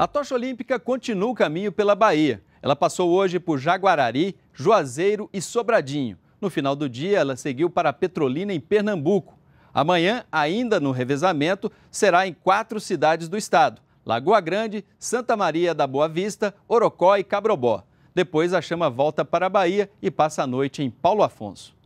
A tocha olímpica continua o caminho pela Bahia. Ela passou hoje por Jaguarari, Juazeiro e Sobradinho. No final do dia, ela seguiu para Petrolina, em Pernambuco. Amanhã, ainda no revezamento, será em quatro cidades do estado: Lagoa Grande, Santa Maria da Boa Vista, Orocó e Cabrobó. Depois, a chama volta para a Bahia e passa a noite em Paulo Afonso.